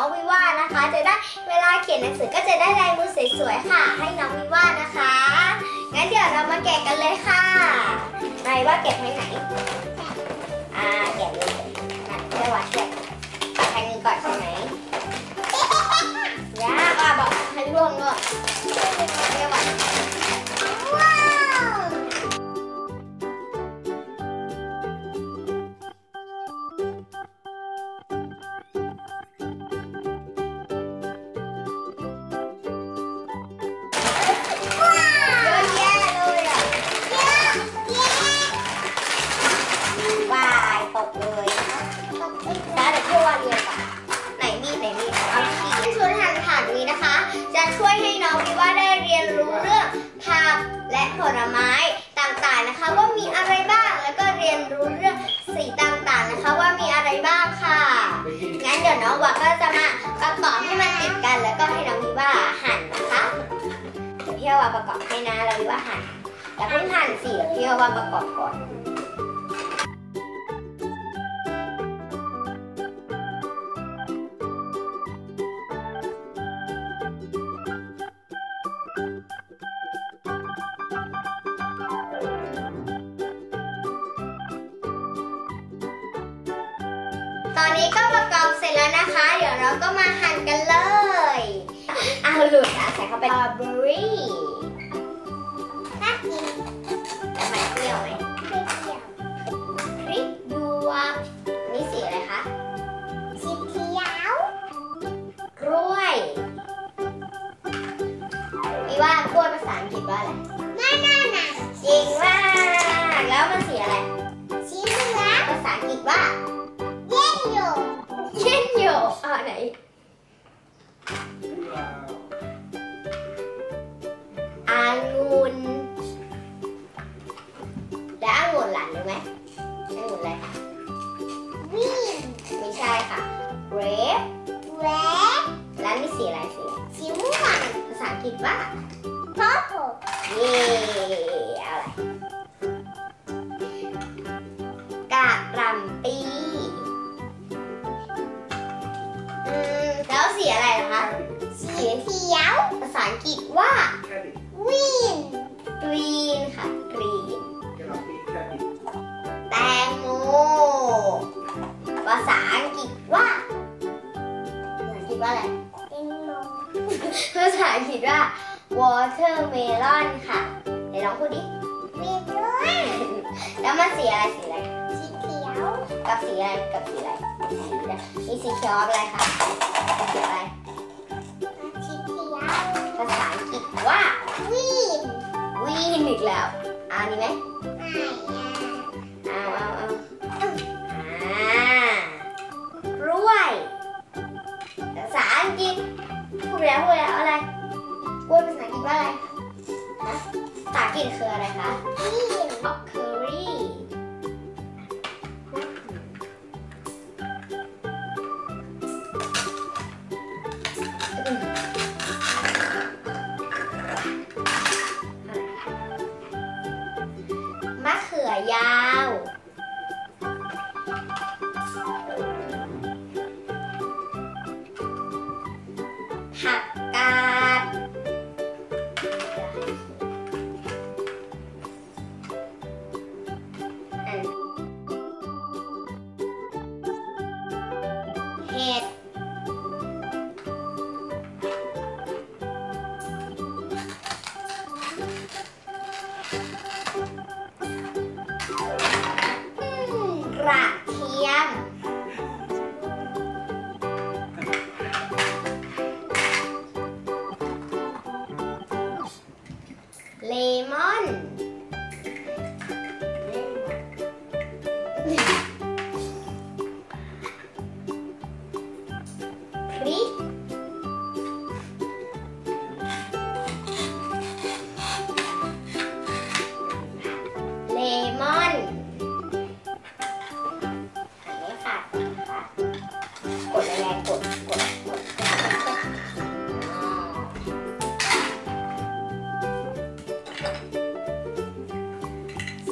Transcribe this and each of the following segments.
น้องวิว่านะคะ จะได้เวลาเขียนหนังสือก็จะได้ลายมือสวยๆค่ะ ให้น้องวิว่านะคะงั้นเดี๋ยวเรามาแกะกันเลยค่ะนายว่าแกะไปไหนอ่าแกะเลยนะเดี๋ยววัดแกะทางนี้ก่อนใช่ไหมยากอะบอกให้ร่วงเลยเดี๋ยววัด ละผลไม้ต่างๆนะคะ ว่ามีอะไรบ้างแล้วก็เรียนรู้เรื่องสีต่างๆนะคะ ว่ามีอะไรบ้างค่ะงั้นเดี๋ยวน้องวาก็จะมาประกอบให้มันติดกัน แล้วก็ให้น้องวิว่าหั่นนะคะเดี๋ยวพี่เอาวาประกอบให้นะเราวิว่าหั่นอย่าเพิ่งหั่นสิเดี๋ยวพี่เอาวาประกอบก่อน ตอนนี้ก็ประกอบเสร็จแล้วนะคะ เดี๋ยวเราก็มาหั่นกันเลยเอาหลุดอะใส่เข้าไปสตรอเบอรี่น่ากินแล้วมันเปรี้ยวไหมไม่เปรี้ยวพริกหยวกนี่สีอะไรคะสีเขียวกล้วยมีว่ากล้วยภาษาอังกฤษว่าอะไรน่าน่าน่าจริงมากแล้วมันสีอะไรสีเหลืองภาษาอังกฤษว่า ภาษาอังกฤษว่า purple เาษาอังกฤษว่า watermelon ค่ะไหนลองพูดดิ melon แล้วมันสีอะไรสีอะไรสีเขียวกับสีอะไรกับสีอะไรสีอะไรมีสีเขียวกับอะไรคะสีอะไร กินคืออะไรคะบล็อกเคอรี่มะเขือยาว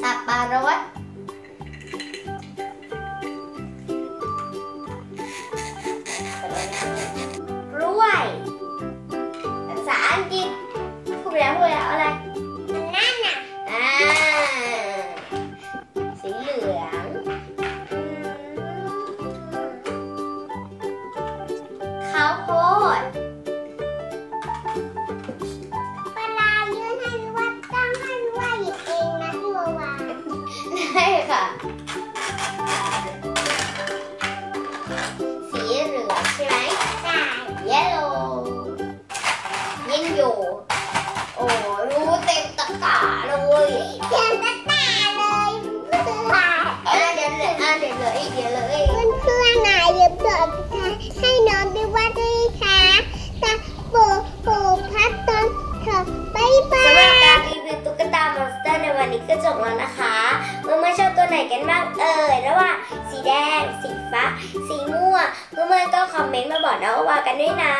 สั สเตอร์ในวันนี้ก็จบแล้วนะคะเมื่อเมื่อชอบตัวไหนกันบ้างเอ่ยระหว่างสีแดง สีฟ้า สีม่วงเมื่อเมื่อก็คอมเมนต์มาบอกน้องว่ากันด้วยนะ